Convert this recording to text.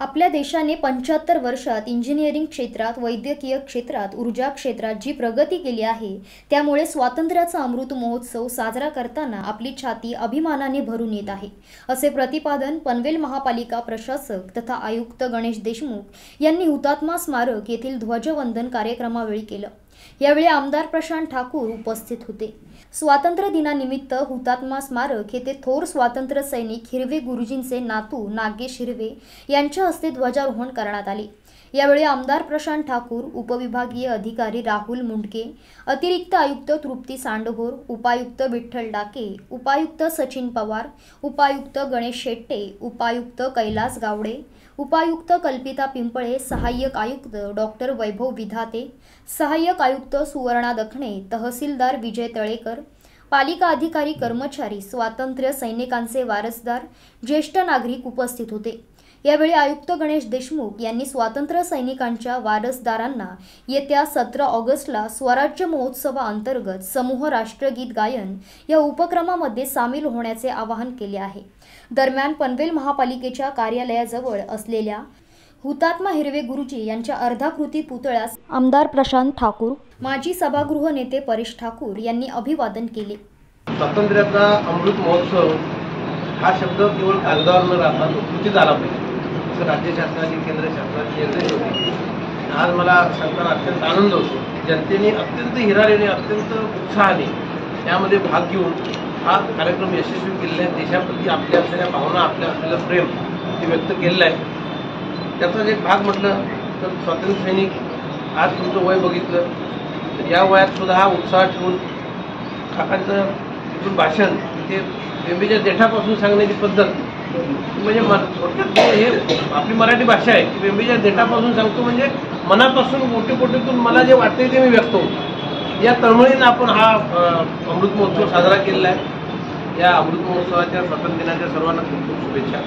आपल्या देशाने पंच्याहत्तर वर्षात इंजिनिअरिंग क्षेत्रात वैद्यकीय क्षेत्रात ऊर्जा क्षेत्रात जी प्रगती केली आहे त्यामुळे स्वातंत्र्याचा अमृत महोत्सव साजरा करताना आपली छाती अभिमानाने भरून येत आहे असे प्रतिपादन पनवेल महापालिका प्रशासक तथा आयुक्त गणेश देशमुख यांनी हुतात्मा स्मारक येथील ध्वजवंदन कार्यक्रमावेळी केलं. यावेळी आमदार प्रशांत ठाकूर उपस्थित होते. स्वातंत्र्य दिनानिमित्त हुतात्मा स्मारक येथे थोर स्वातंत्र्य सैनिक हिरवे गुरुजींचे नातू नागेश हिरवे यांच्या हस्ते ध्वजारोहण करण्यात आले. यावेळी आमदार प्रशांत ठाकूर उपविभागीय अधिकारी राहुल मुंडके अतिरिक्त आयुक्त तृप्ती सांडहोर उपायुक्त विठ्ठल डाके उपायुक्त सचिन पवार उपायुक्त गणेश शेट्टे उपायुक्त कैलास गावडे उपायुक्त कल्पिता पिंपळे सहाय्यक आयुक्त डॉक्टर वैभव विधाते सहाय्यक आयुक्त सुवर्णा दखणे तहसीलदार विजय तळेकर पालिका अधिकारी कर्मचारी स्वातंत्र्य सैनिकांचे वारसदार ज्येष्ठ नागरिक उपस्थित होते. यावेळी आयुक्त गणेश देशमुख यांनी स्वातंत्र्य सैनिकांच्या वारसदारांना येत्या सतरा ऑगस्टला स्वराज्य महोत्सवाअंतर्गत समूह राष्ट्रगीत गायन या उपक्रमामध्ये सामील होण्याचे आवाहन केले आहे. दरम्यान पनवेल महापालिकेच्या कार्यालयाजवळ असलेल्या हुतात्मा हिरवे गुरुजी यांच्या अर्धाकृती पुतळ्यास आमदार प्रशांत ठाकूर माजी सभागृह नेते परेश ठाकूर यांनी अभिवादन केले. स्वातंत्र्याचा अमृत महोत्सव हा शब्द केवळ कागदावर न राहता कृती झाला पाहिजे. असं राज्य शासनाचे केंद्र शासनाचे निर्देश होते. आज मला सांगताना अत्यंत आनंद होतो जनतेने अत्यंत हिरारेने अत्यंत उत्साहाने त्यामध्ये भाग घेऊन हा कार्यक्रम यशस्वी केलेला आहे. देशाप्रती आपल्या असलेल्या भावना आपल्या असलेलं प्रेम ते व्यक्त केलेलं आहे. त्याचाच एक भाग म्हटलं तर स्वातंत्र्य सैनिक आज तुमचं वय बघितलं तर या वयात सुद्धा हा उत्साह ठेवून काकांचं तिथून भाषण ते बेंबीच्या देठापासून सांगण्याची पद्धत म्हणजे मन थोडक्यात हे आपली मराठी भाषा आहे की बेंबीच्या देठापासून सांगतो म्हणजे मनापासून मोठे मोठेतून मला जे वाटते ते मी व्यक्त होतो. या तळमळीनं आपण हा अमृत महोत्सव साजरा केलेला आहे. या अमृत महोत्सवाच्या स्वातंत्र्य दिनाच्या सर्वांना खूप खूप शुभेच्छा.